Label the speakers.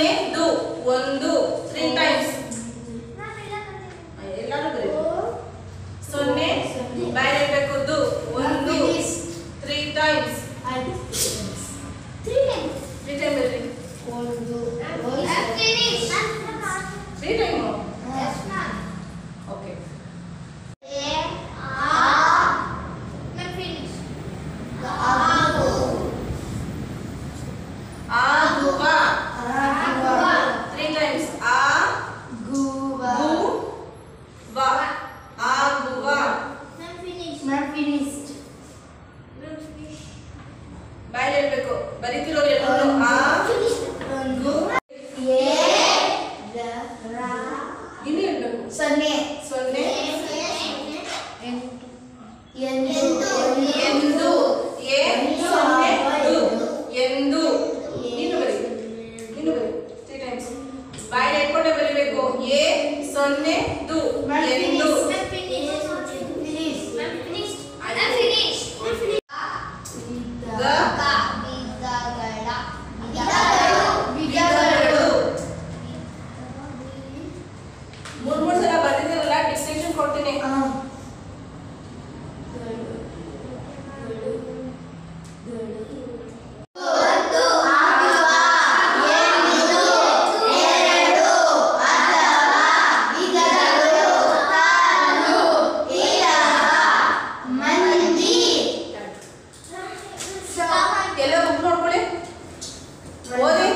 Speaker 1: ಒಂದನೇದು ಒಂದು three times ಎಲ್ಲರೂ ಬರೀ. ಸೊನ್ನೆ
Speaker 2: ಬಾಯ್
Speaker 1: ಒಂದು ತ್ರೀ ಟೈಮ್ಸ್
Speaker 2: not finished.
Speaker 1: ಬಾಯಲ್ಲಿ ಹೇಳ್ಬೇಕು ಬರೀತಿರೋರು ಎಲ್ಲರೂ ಆ
Speaker 2: ಒಂದು ಎ ದ ರ
Speaker 1: ಇನ್ನು ಹೇಳ್ಬೇಕು
Speaker 2: ಸೊನ್ನೆ
Speaker 1: ಸೊನ್ನೆ
Speaker 3: ಎಂಟು
Speaker 2: ಎಂದು ಎಂದು
Speaker 1: ಎ ಸೊನ್ನೆ ಎಂದು
Speaker 2: ಇನ್ನು ಬರಿ
Speaker 1: ಇನ್ನು ಬರಿ ತ್ರೀ ಟೈಮ್ಸ್ ಬಾಯಲ್ಲಿ ಹೇಳ್ಕೊಂಡೆ ಬರೀಬೇಕು ಎ ಸೊನ್ನೆ ದು ಎಂದು
Speaker 2: What is